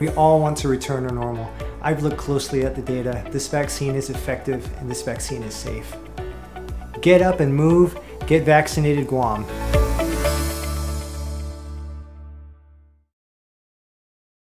We all want to return to normal. I've looked closely at the data. This vaccine is effective and this vaccine is safe. Get up and move. Get vaccinated Guam.